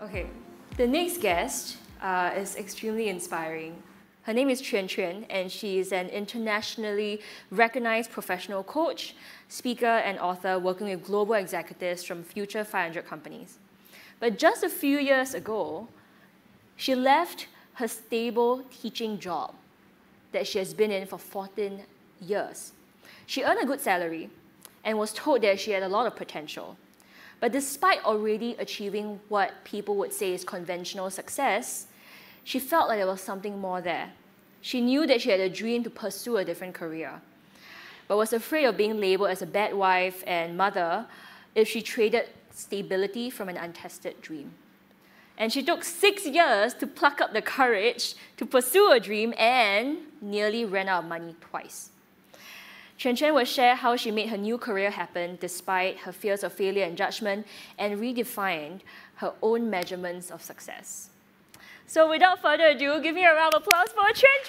Okay, the next guest uh, is extremely inspiring. Her name is Chuen Chuen, and she is an internationally recognized professional coach, speaker, and author working with global executives from Fortune 500 companies. But just a few years ago, she left her stable teaching job that she has been in for 14 years. She earned a good salary and was told that she had a lot of potential. But despite already achieving what people would say is conventional success, she felt like there was something more there. She knew that she had a dream to pursue a different career, but was afraid of being labeled as a bad wife and mother if she traded stability from an untested dream. And she took six years to pluck up the courage to pursue a dream and nearly ran out of money twice. Chuen Chuen will share how she made her new career happen despite her fears of failure and judgment and redefined her own measurements of success. So without further ado, give me a round of applause for Chuen!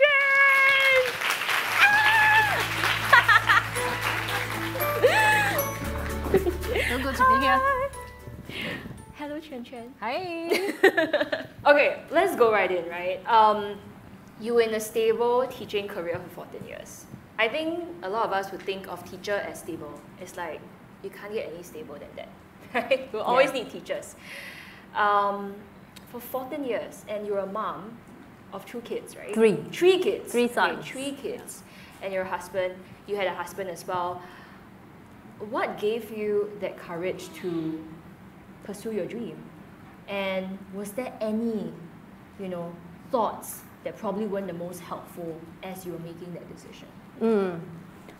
So good to be here. Hello, Chuen Chuen. Hi. Okay, let's go right in, right? Um, you were in a stable teaching career for 14 years. I think a lot of us would think of teacher as stable. It's like you can't get any stable than that, right? We'll always Yeah. need teachers. Um, for 14 years, and you're a mom of two kids, right? Three. Three kids. Three Okay, sons. three kids. And your husband, you had a husband as well. What gave you that courage to pursue your dream? And was there any, you know, thoughts that probably weren't the most helpful as you were making that decision? Mm.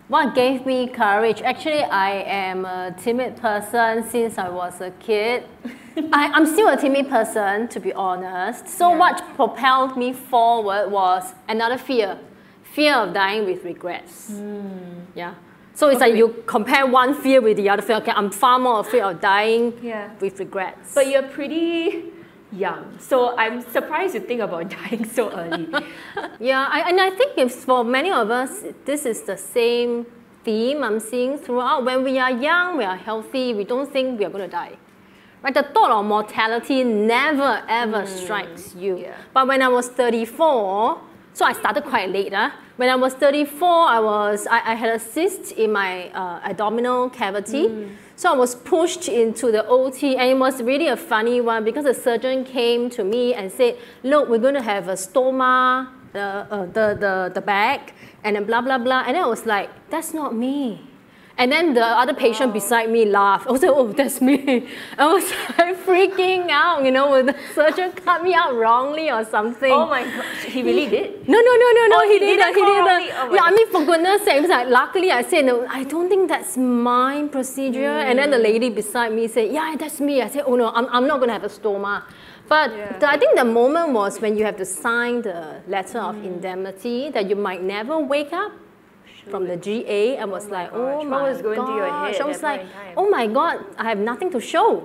What gave me courage? Actually, I am a timid person since I was a kid. I, I'm still a timid person, to be honest. So, Yeah. what propelled me forward was another fear fear of dying with regrets. Hmm. Yeah. So, it's Okay. like you compare one fear with the other fear. Okay, I'm far more afraid of dying Yeah. with regrets. But you're pretty young, so I'm surprised you think about dying so early. Yeah, I, and I think if for many of us, this is the same theme I'm seeing throughout. When we are young, we are healthy, we don't think we are going to die. Right? The thought of mortality never ever mm. strikes you. yeah. But when I was 34, so I started quite late. Huh? When I was 34, I was I, I had a cyst in my uh, abdominal cavity. Mm. So I was pushed into the OT, and it was really a funny one because the surgeon came to me and said, "Look, we're going to have a stoma, the uh, the the the bag, and then blah blah blah." And I was like, "That's not me." And then the other patient beside me laughed. I was like, oh, that's me. I was like freaking out, you know, when the surgeon cut me out wrongly or something. oh my god, he really did? No, no, no, no, no. Oh, he he, didn't. He didn't. Oh yeah, I mean, for goodness sake, like, luckily I said, no, I don't think that's my procedure. And then the Mm. lady beside me said, yeah, that's me. I said, oh no, I'm, I'm not going to have a stoma. But Yeah. the, I think the moment was when you have to sign the letter of Mm. indemnity that you might never wake up from the GA. and was my like, gosh, oh what my was going through your head I was like, point in time? oh my God, I have nothing to show.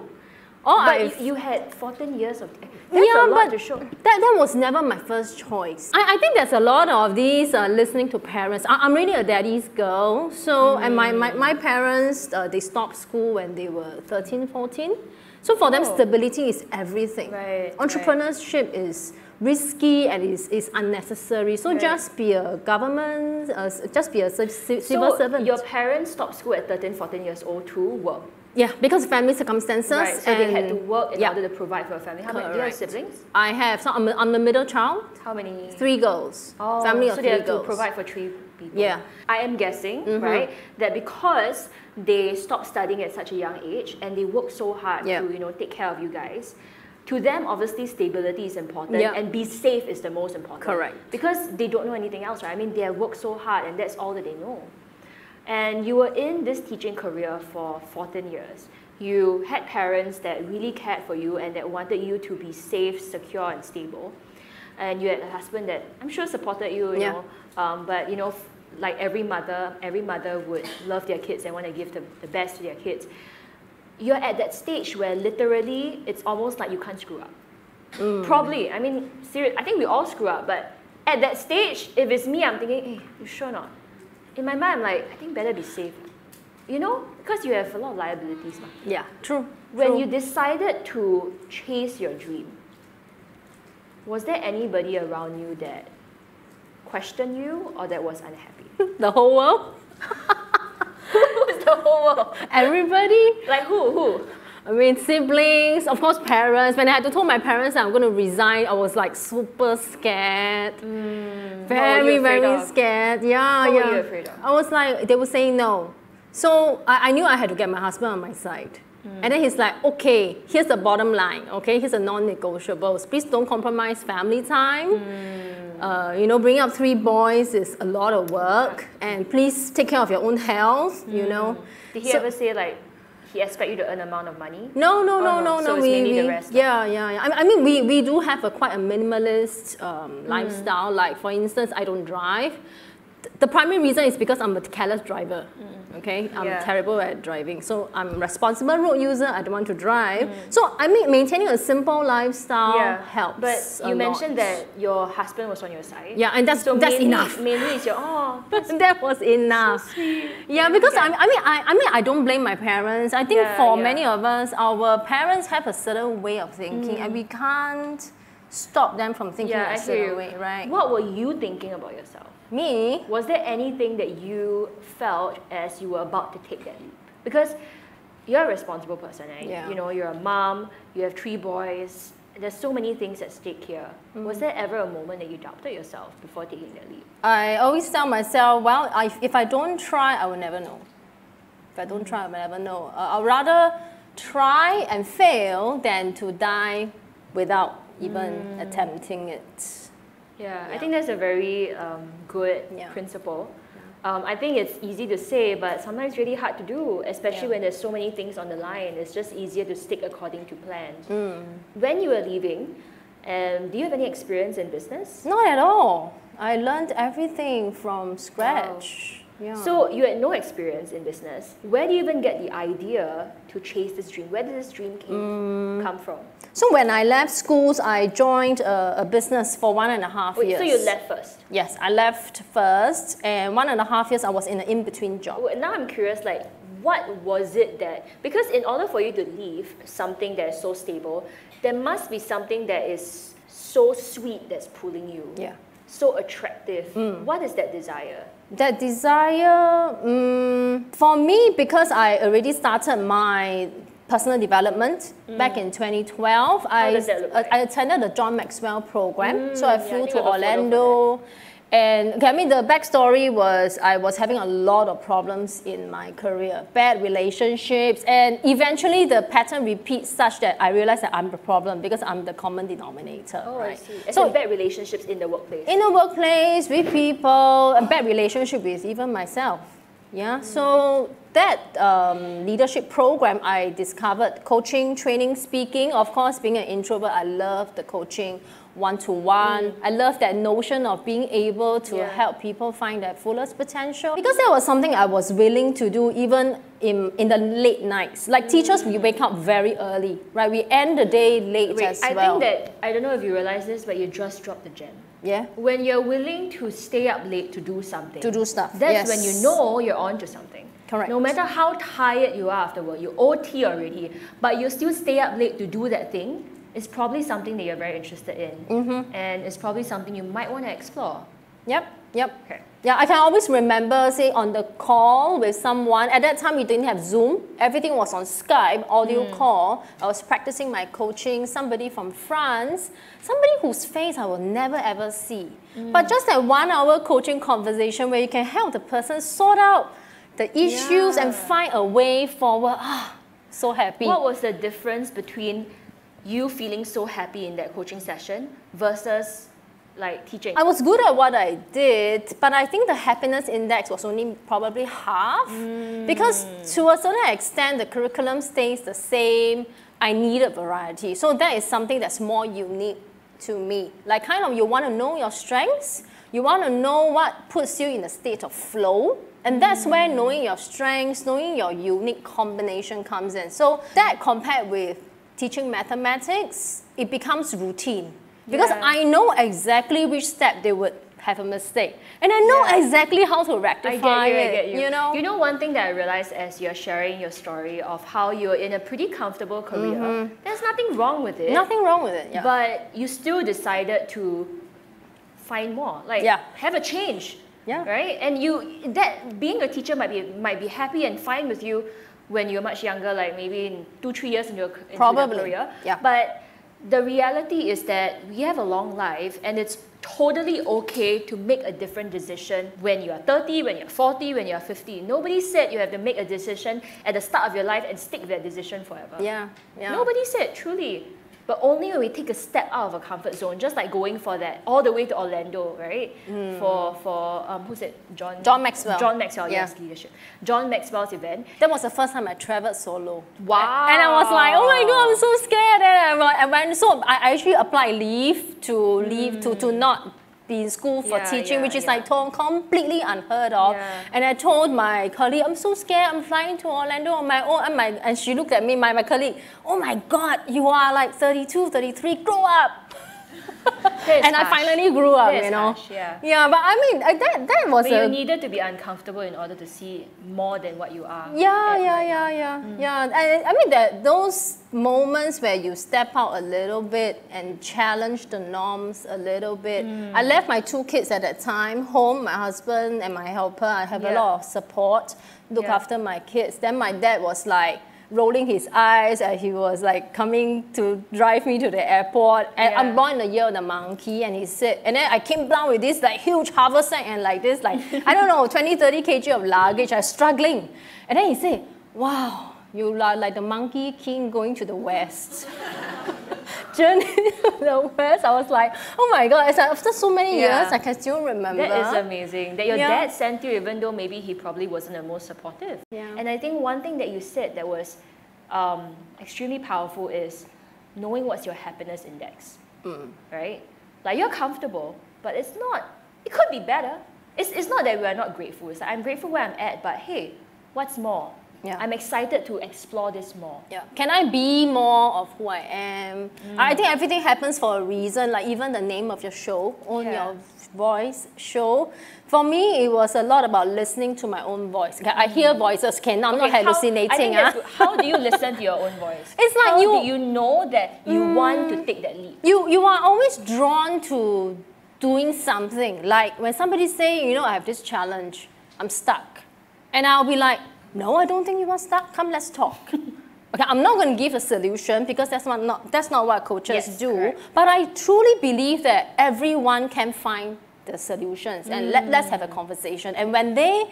All But I've- you, had 14 years of. That's yeah, a lot but to show. That, that was never my first choice. I, I think there's a lot of these uh, listening to parents. I, I'm really a daddy's girl. So, and my, my, my parents, uh, they stopped school when they were 13, 14. So for them, Oh. stability is everything. Right, right. Entrepreneurship is risky and is, is unnecessary. So Right. just be a government, uh, just be a ci- ci- civil so servant. your parents stopped school at 13, 14 years old to work. yeah, because family circumstances. Right, so they had to work in yeah, order to provide for a family. How many? Do you have siblings? I have, so I'm, I'm the middle child. How many? Three girls. Oh, Family of so three they have girls. to provide for three people. Yeah. Mm-hmm. I am guessing, right, that because they stopped studying at such a young age and they work so hard Yeah. to, you know, take care of you guys, to them obviously stability is important Yeah. and be safe is the most important. Correct. Because they don't know anything else, right? I mean, they have worked so hard and that's all that they know. And you were in this teaching career for 14 years. You had parents that really cared for you and that wanted you to be safe, secure, and stable. And you had a husband that I'm sure supported you, you Yeah. know. Um, but you know, like every mother, every mother would love their kids and want to give the, the best to their kids. You're at that stage where literally it's almost like you can't screw up. Mm. Probably. I mean, serious. I think we all screw up, but at that stage, if it's me, I'm thinking, hey, you sure not? In my mind, I'm like, I think better be safe. you know, because you have a lot of liabilities. ma. Yeah, true. When true. you decided to chase your dream, was there anybody around you that questioned you or that was unhappy? the whole world, the whole world? everybody. Like who? Who? I mean, siblings, of course, parents. When I had to tell my parents that I'm going to resign, I was like super scared. Hmm. Were Very, very of? scared. Yeah, What yeah. you afraid of? I was like, they were saying no. So I, I knew I had to get my husband on my side. Hmm. And then he's like, okay, here's the bottom line, okay? Here's the non-negotiables. Please don't compromise family time. Hmm. Uh, you know, bringing up three boys is a lot of work. And please take care of your own health, you know. Hmm. Did he So- ever say like he expect you to earn amount of money? no, no, no, no. no, So we, the we- rest, yeah, yeah, yeah. I mean, we, we do have a quite a minimalist um, Mm. lifestyle. Like, for instance, I don't drive. Th- The primary reason is because I'm a careless driver. Okay, I'm Mm. Yeah. terrible at driving. So I'm responsible road user. I don't want to drive. Mm. So I mean, maintaining a simple lifestyle helps. But you mentioned lot. that your husband was on your side. Yeah, and that's So that's mainly, enough. Mainly it's your oh that was enough. Yeah, because I, I mean, I, I mean, I don't blame my parents. I think Yeah, for yeah. many of us, our parents have a certain way of thinking, and we can't stop them from thinking yeah, a certain way, right? What were you thinking about yourself? Me, Was there anything that you felt as you were about to take that leap? Because you're a responsible person, right? Yeah. You know, you're a mom, you have three boys. There's so many things at stake here. Mm. Was there ever a moment that you doubted yourself before taking that leap? I always tell myself, well, I, if I don't try, I will never know. If I don't try, I will never know. Uh, I'd rather try and fail than to die without even attempting it. Yeah, I think that's a very um, good Yeah. principle. Um, I think it's easy to say, but sometimes really hard to do, especially Yeah. when there's so many things on the line. It's just easier to stick according to plan. Mm. When you were leaving, um, do you have any experience in business? Not at all. I learned everything from scratch. Yeah. So you had no experience in business. Where do you even get the idea to chase this dream? Where did this dream came, Mm. come from? So when I left schools, I joined a, a business for one and a half Wait, years. so you left first. Yes, I left first, and one and a half years I was in an in-between job. Well, Now I'm curious, like, what was it that? Because in order for you to leave something that is so stable, there must be something that is so sweet that's pulling you, Yeah. So attractive. Mm. What is that desire? That desire, mm, for me, because I already started my personal development back in 2012, I, Mm. does that look like? I attended the John Maxwell program. so I Mm, yeah, I flew to I have a photo for Orlando. And okay, I mean, the backstory was I was having a lot of problems in my career, bad relationships, and eventually the pattern repeats such that I realized that I'm the problem because I'm the common denominator. Oh, right? I see. So bad relationships in the workplace. in the workplace with people a bad relationship with even myself yeah so that um, leadership program i discovered coaching training speaking of course being an introvert i love the coaching one-to-one mm. i love that notion of being able to Yeah. help people find their fullest potential because that was something i was willing to do even in, in the late nights like teachers we wake up very early right we end the day late Wait, as I well think that, I don't know if you realize this, but you just dropped the gem. yeah When you're willing to stay up late to do something, to do stuff That's when you know you're on to something. Correct. No matter how tired you are after work, you OT already, but you still stay up late to do that thing, it's probably something that you're very interested in. Mm-hmm. And it's probably something you might want to explore. Yep, yep. Okay. Yeah, I can always remember, say, on the call with someone. At that time, we didn't have Zoom. Everything was on Skype, audio call. I was practicing my coaching. Somebody from France, somebody whose face I will never ever see. But just that one hour coaching conversation where you can help the person sort out the issues and find a way forward. Ah, so happy. What was the difference between you feeling so happy in that coaching session versus like teaching? I was good at what I did, but I think the happiness index was only probably half mm. because to a certain extent the curriculum stays the same. I needed variety. So that is something that's more unique to me. Like kind of you want to know your strengths, you want to know what puts you in a state of flow. And that's mm. where knowing your strengths, knowing your unique combination comes in. So that compared with teaching mathematics, it becomes routine. Because Yeah. I know exactly which step they would have a mistake, and I know Yeah. exactly how to I rectify get you, I it. get you. you know, You know one thing that I realized as you're sharing your story of how you're in a pretty comfortable career. Mm-hmm. There's nothing wrong with it. Nothing wrong with it. Yeah. But you still decided to find more. Like Yeah. have a change. Yeah. Right? And you that being a teacher might be might be happy and fine with you when you're much younger, like maybe in two, three years in your, Probably. your career. Yeah. But the reality is that we have a long life and it's totally okay to make a different decision when you are 30, when you're 40, when you're 50. Nobody said you have to make a decision at the start of your life and stick that decision forever. yeah, yeah. Nobody said, truly. But only when we take a step out of a comfort zone, just like going for that all the way to Orlando, right? For for um, who's it? John. John Maxwell. John Maxwell. Yeah. Yes, leadership. John Maxwell's event. That was the first time I traveled solo. Wow. And I was like, oh my god, I'm so scared. And I went- so I I actually applied leave to leave to, to not be in school for Yeah, teaching, yeah, which is yeah. like to- completely unheard of. And I told my colleague, I'm so scared. I'm flying to Orlando on my own. And, my, and she looked at me, my, my colleague, oh my god, you are like 32, 33, grow up. And I finally grew up, you know. harsh, yeah. Yeah, but I mean, that, that was But a you needed to be uncomfortable in order to see more than what you are. Yeah, yeah, right yeah, yeah, Mm. yeah. And I mean that those moments where you step out a little bit and challenge the norms a little bit. Mm. I left my two kids at that time home, my husband and my helper. I have a lot of support, look Yeah. after my kids. Then my dad was like rolling his eyes and he was like coming to drive me to the airport. And Yeah. I'm born in the year of the monkey and he said and then I came down with this like huge haversack and like this like I don't know 20 30 kg of luggage. I was struggling. And then he said wow you are like the monkey king going to the west journey to the west I was like oh my god it's like after so many Yeah. years I can still remember That is amazing. That your Yeah. dad sent you, even though maybe he probably wasn't the most supportive. Yeah. And I think one thing that you said that was um, extremely powerful is knowing what's your happiness index. Mm. Right? Like you're comfortable, but it's not. It could be better. It's, it's not that we are not grateful. It's like I'm grateful where I'm at, but hey, what's more? Yeah. I'm excited to explore this more. Yeah. Can I be more of who I am? Mm. I think everything happens for a reason, like even the name of your show, Own Yeah. Your Voice show. For me, it was a lot about listening to my own voice. Okay, I hear voices, okay, now I'm not Okay, how- I hallucinating. think ah. How do you listen to your own voice? It's like how you- Mm. do you know that you want to take that leap? you you are always drawn to doing something. Like when somebody say, you know, I have this challenge, I'm stuck, and I'll be like, no, I don't think you are stuck. Come, let's talk. okay, I'm not going to give a solution because that's not, not that's not what coaches Yes, do. correct. But I truly believe that everyone can find the solutions, and let, let's have a mm. conversation. And when they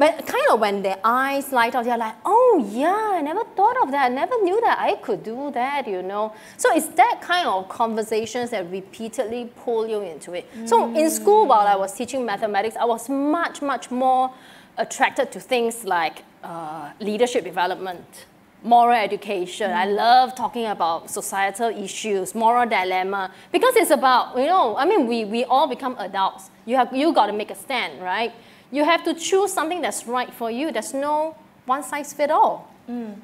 but kind of when their eyes light up, they're like, oh yeah, I never thought of that. I never knew that I could do that, you know. So it's that kind of conversations that repeatedly pull you into it. So in school, while I was teaching mathematics, I was much, much more attracted to things like uh, leadership development, moral education. I love talking about societal issues, moral dilemma, because it's about, you know, I mean, we, we all become adults. You have you got to make a stand, right? You have to choose something that's right for you. There's no one size fit all.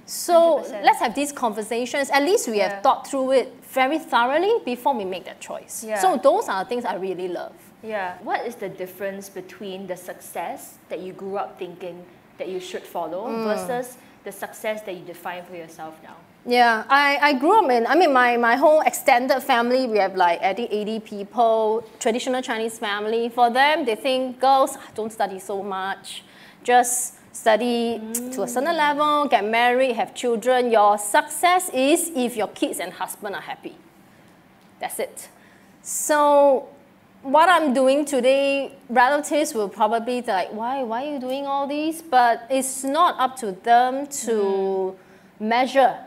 So 100%. let's have these conversations. At least we Yeah. have thought through it very thoroughly before we make that choice. Yeah. So those are things I really love. Yeah. What is the difference between the success that you grew up thinking that you should follow Mm. versus the success that you define for yourself now? Yeah, I, I grew up in, I mean, my, my whole extended family, we have like I think 80 people, traditional Chinese family. For them, they think girls "Ah, don't study so much, just study to a certain level, get married, have children. Your success is if your kids and husband are happy. That's it. So what I'm doing today, relatives will probably be like, why, why are you doing all these? But it's not up to them to mm-hmm. measure,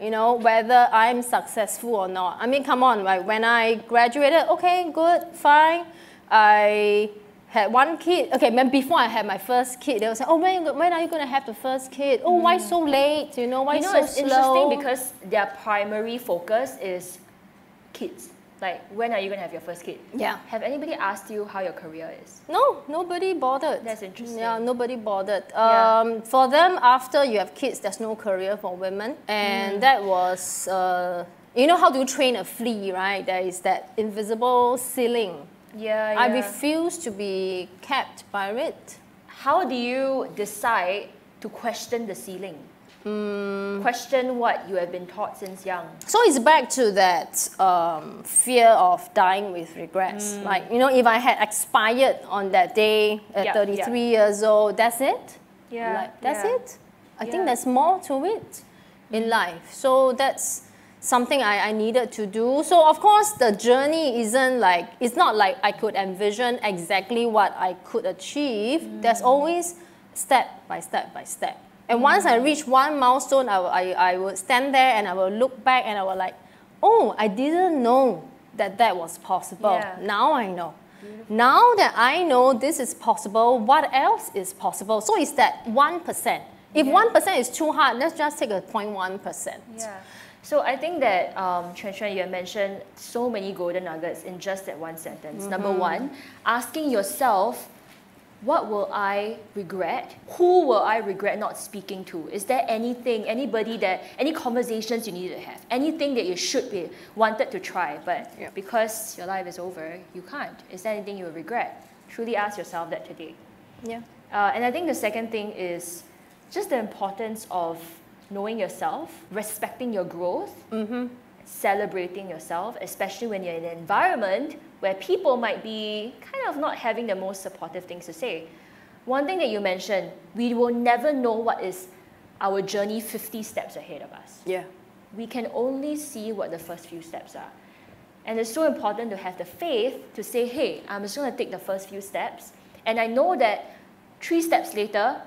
you know, whether I'm successful or not. I mean, come on, like when I graduated, okay, good, fine. I had one kid. Okay, when before I had my first kid, they would say, oh, when, when are you going to have the first kid? Oh, why mm-hmm. so late? You know, why you know, so it's slow? interesting because their primary focus is kids. Like, when are you going to have your first kid? Yeah. Have anybody asked you how your career is? No, nobody bothered. That's interesting. Yeah, nobody bothered. Yeah. Um, For them, after you have kids, there's no career for women, and Mm. that was, uh, you know, how do you train a flea, right? There is that invisible ceiling Yeah, yeah. I refuse to be kept by it. How do you decide to question the ceiling? Question what you have been taught since young. So it's back to that um, fear of dying with regrets. Mm. Like, you know, if I had expired on that day at Yeah, 33 yeah. years old, that's it? Yeah, Like, that's yeah. it? I Yeah. think there's more to it in life. So that's something I, I needed to do. So, of course, the journey isn't like, it's not like I could envision exactly what I could achieve. Mm. There's always step by step by step. And once I reach one milestone, I, will- I, I would stand there and I will look back and I will like, oh, I didn't know that that was possible. Yeah. Now I know. Now that I know this is possible, what else is possible? So it's that 1%. If Yeah. 1% is too hard, let's just take a 0.1%. Yeah. So I think that um, Chuen Chuen, you have mentioned so many golden nuggets in just that one sentence. Number one, asking yourself, what will I regret? Who will I regret not speaking to? Is there anything, anybody that, any conversations you need to have? Anything that you should be wanted to try, but because your life is over, you can't. Is there anything you will regret? Truly ask yourself that today. Yeah. Uh, and I think the second thing is just the importance of knowing yourself, respecting your growth, celebrating yourself, especially when you're in an environment where people might be kind of not having the most supportive things to say. One thing that you mentioned, we will never know what is our journey 50 steps ahead of us Yeah. we can only see what the first few steps are. And it's so important to have the faith to say, hey, I'm just going to take the first few steps. And I know that three steps later,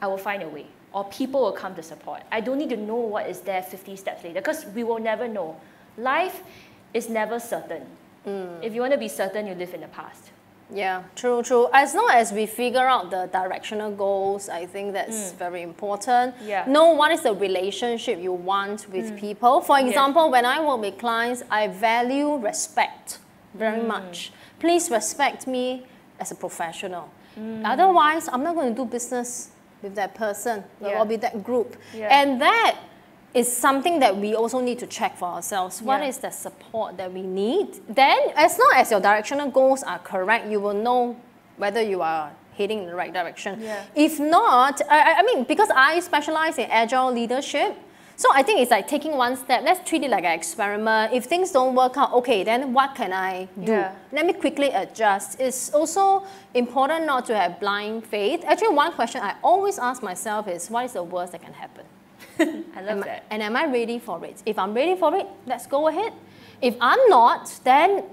I will find a way, or people will come to support. I don't need to know what is there 50 steps later, because we will never know. Life is never certain. Mm. If you want to be certain, you live in the past. Yeah, true, true. As long as we figure out the directional goals, I think that's mm. very important. Yeah. Know what is the relationship you want with mm. people. For example, when I work with clients, I value respect very much. Please respect me as a professional. Otherwise, I'm not going to do business with that person Yeah. or with that group. Yeah. And that is something that we also need to check for ourselves. What Yeah. is the support that we need? Then, as long as your directional goals are correct, you will know whether you are heading in the right direction. If not, I- I mean, because I specialize in agile leadership, so I think it's like taking one step. Let's treat it like an experiment. If things don't work out, okay, then what can I do? Yeah. Let me quickly adjust. It's also important not to have blind faith. Actually, one question I always ask myself is, what is the worst that can happen? I love Am I- that. and am I ready for it? If I'm ready for it, let's go ahead. If I'm not, then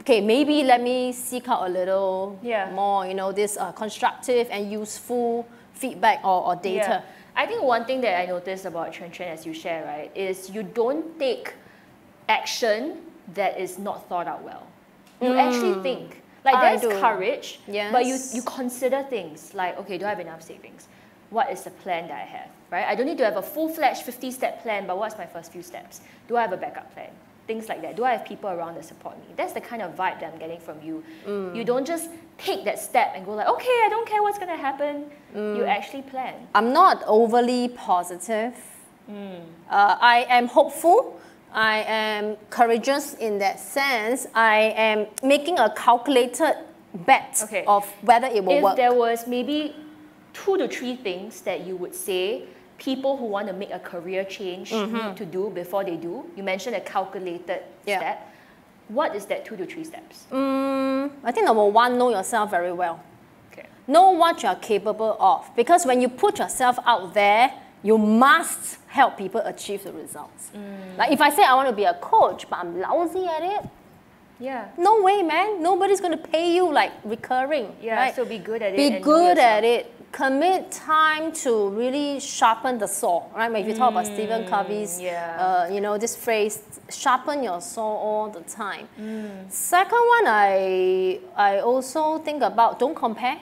okay, maybe let me seek out a little Yeah. more, you know, this uh, constructive and useful feedback or, or data. Yeah. I think one thing that I noticed about Chuen Chuen as you share, right, is you don't take action that is not thought out well. You actually think. Like Mm. There's courage, but you, you consider things like, okay, do I have enough savings? What is the plan that I have? Right? I don't need to have a full-fledged 50-step plan, but what's my first few steps? Do I have a backup plan? Things like that. Do I have people around that support me? That's the kind of vibe that I'm getting from you. Mm. You don't just take that step and go like, okay, I don't care what's gonna happen. You Mm. actually plan. I'm not overly positive. Hmm. Uh, I am hopeful. I am courageous in that sense. I am making a calculated bet Okay. of whether it will if work. If there was maybe two to three things that you would say people who want to make a career change need to do before they do, you mentioned a calculated Yeah. step. What is that two to three steps? Mm, I think number one, know yourself very well. Okay. Know what you're capable of. Because when you put yourself out there, you must help people achieve the results. Mm. Like if I say I want to be a coach, but I'm lousy at it, Yeah. no way, man. Nobody's going to pay you like recurring. Yeah. right? So be good at it. be good at it. Commit time to really sharpen the saw, right? If you talk about Stephen Covey's, Mm, yeah. uh, you know, this phrase, sharpen your saw all the time. Mm. Second one, I I also think about don't compare.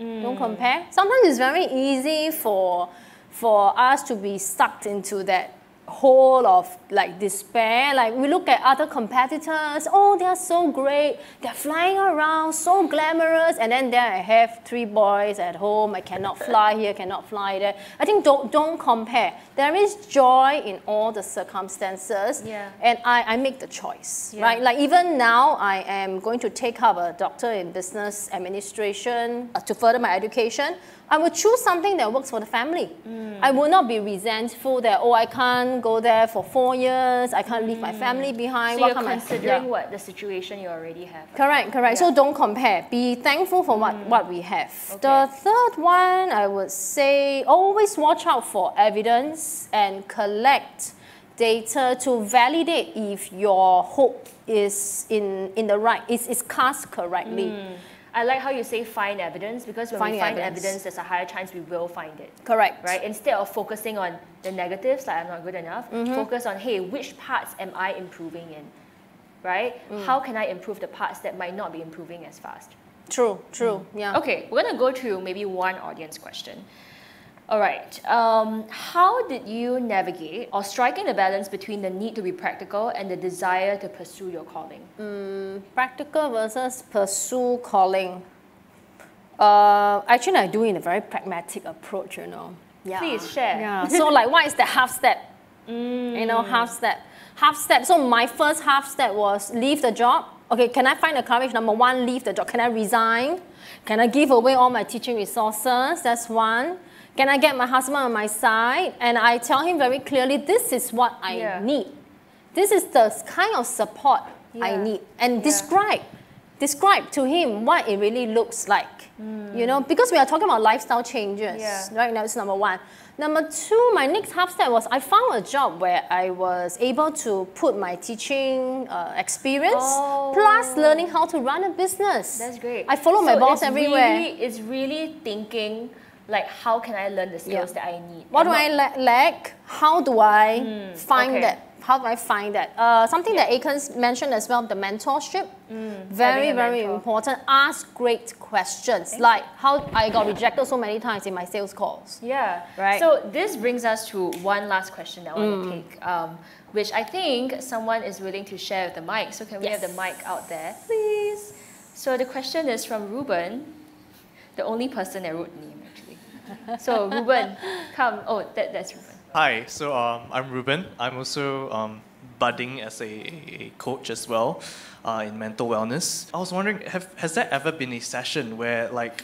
Mm. Don't compare. Sometimes it's very easy for for us to be sucked into that hole of like despair. Like we look at other competitors, oh, they're so great, they're flying around, so glamorous, and then there I have three boys at home. I cannot fly here, cannot fly there. I think don't don't compare. There is joy in all the circumstances, Yeah. and I, I make the choice, Yeah. right? Like even now, I am going to take up a doctor in business administration uh, to further my education. I will choose something that works for the family. Mm. I will not be resentful that oh I can't go there for four years. I can't leave my family behind. Mm. So What you're considering yeah. what the situation you already have. Correct, correct. So don't compare. Be thankful for what, what we have. The Mm. Third one, I would say, always watch out for evidence and collect data to validate if your hope is in, in the right, is, is cast correctly. I like how you say find evidence because when we find evidence. evidence, there's a higher chance we will find it. Correct. Right? Instead of focusing on the negatives, like I'm not good enough, Mm-hmm. focus on, hey, which parts am I improving in? Right? Mm. How can I improve the parts that might not be improving as fast? True, true. Yeah. Mm. Okay, we're gonna go to maybe one audience question. All right, um, how did you navigate or striking the balance between the need to be practical and the desire to pursue your calling? Practical versus pursue calling. Uh, actually, I do it in a very pragmatic approach, you know. Yeah. Please share. Yeah. so, like, what is the half step? You know, half step. Half step. So, my first half step was leave the job. Okay, can I find the courage? Number one, leave the job. Can I resign? Can I give away all my teaching resources? That's one. Can I get my husband on my side? And I tell him very clearly, this is what I Yeah. need. This is the kind of support I need. And Yeah. describe, describe to him what it really looks like. You know, because we are talking about lifestyle changes. Yeah. Right now, it's number one. Number two, my next half step was I found a job where I was able to put my teaching uh, experience Oh. plus learning how to run a business. That's great. I follow my boss it's everywhere. Really, it's really thinking like how can I learn the skills Yeah. that I need? What do I la- lack? How do I find okay. that? How do I find that? Uh, something that Akens mentioned as well, the mentorship. very, very mentor. important. Ask great questions, like how I got rejected so many times in my sales calls. Yeah. Right. So this brings us to one last question that I want Mm. to take, um, which I think someone is willing to share with the mic. So can we have the mic out there, please? So the question is from Ruben, the only person that wrote name. So Ruben, come. Oh, that, that's Ruben. Hi, so um, I'm Ruben. I'm also um, budding as a, a coach as well uh, in mental wellness. I was wondering, have, has there ever been a session where like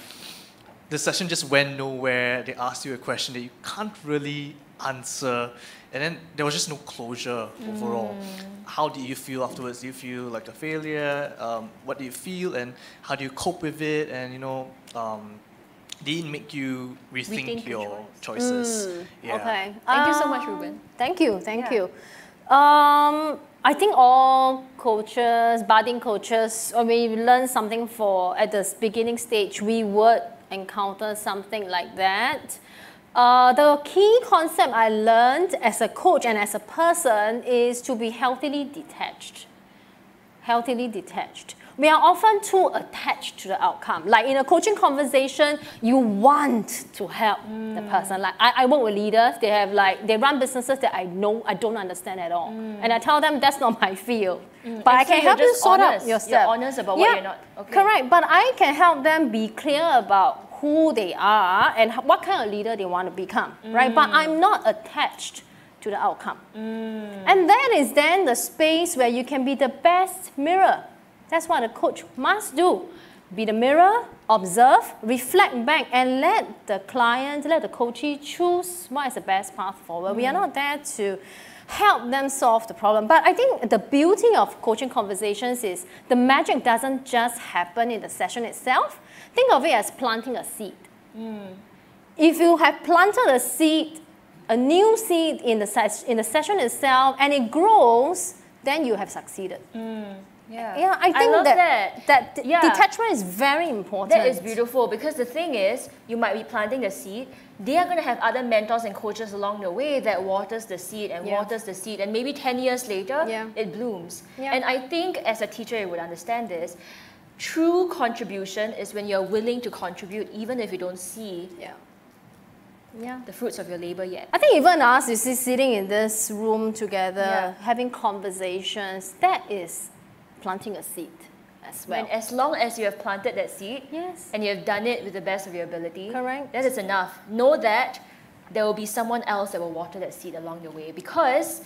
the session just went nowhere? They asked you a question that you can't really answer, and then there was just no closure overall. How did you feel afterwards? Do you feel like a failure? Um, what do you feel, and how do you cope with it? And you know. Um, did it make you rethink, Rethink your your choices? Yeah. Okay. Thank you so much, Um, Ruben. Thank you, thank Yeah. you. Um, I think all coaches, budding coaches, or when you learn something for at the beginning stage, we would encounter something like that. Uh, the key concept I learned as a coach and as a person is to be healthily detached healthily detached. We are often too attached to the outcome. Like in a coaching conversation, you want to help the mm. person. Like I, I work with leaders, they have like they run businesses that I know I don't understand at all. Mm. And I tell them that's not my field. Mm. But And I so can help you sort honest. out You're honest about what you're not- okay. Correct. But I can help them be clear about who they are and what kind of leader they want to become. Right? But I'm not attached to the outcome. And that is then the space where you can be the best mirror. That's what a coach must do. Be the mirror, observe, reflect back, and let the client, let the coachee choose what is the best path forward. We are hmm. not there to help them solve the problem. But I think the beauty of coaching conversations is the magic doesn't just happen in the session itself. Think of it as planting a seed. Hmm. If you have planted a seed, a new seed in the, ses- in the session itself, and it grows, then you have succeeded. Hmm. Yeah. Yeah, I think love that that. that, Yeah. detachment is very important. That is beautiful because the thing is, you might be planting the seed. They are going to have other mentors and coaches along the way that waters the seed and Yeah. waters the seed, and maybe 10 years later, Yeah. it blooms. Yeah. And I think as a teacher, you would understand this. True contribution is when you're willing to contribute even if you don't see Yeah. Yeah. the fruits of your labor yet. I think even us, you see, sitting in this room together, Yeah. having conversations, that is planting a seed as well. And as long as you have planted that seed yes. and you have done it with the best of your ability, Correct. that is enough. Know that there will be someone else that will water that seed along the way because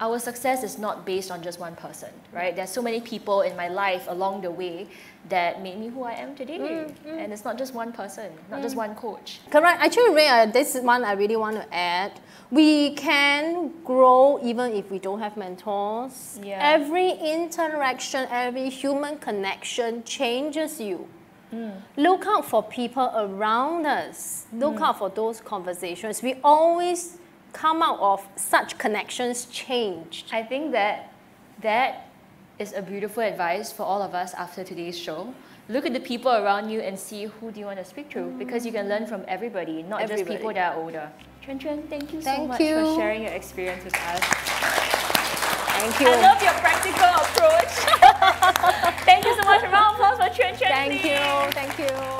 our success is not based on just one person, right? There's so many people in my life along the way that made me who I am today. Mm, And it's not just one person, not just one coach. Correct. Actually, Ray, uh, this is one I really want to add. We can grow even if we don't have mentors. Yeah. Every interaction, every human connection changes you. Mm. Look out for people around us. Look Mm. out for those conversations. We always come out of such connections changed. I think that that is a beautiful advice for all of us after today's show. Look at the people around you and see who do you want to speak to mm. because you can learn from everybody, not just people that are older. Chuen Chuen, thank you so much you. for sharing your experience with us. Thank you. I love your practical approach. thank you so much. A round of applause for Chuen Chuen. Thank please. you. Thank you.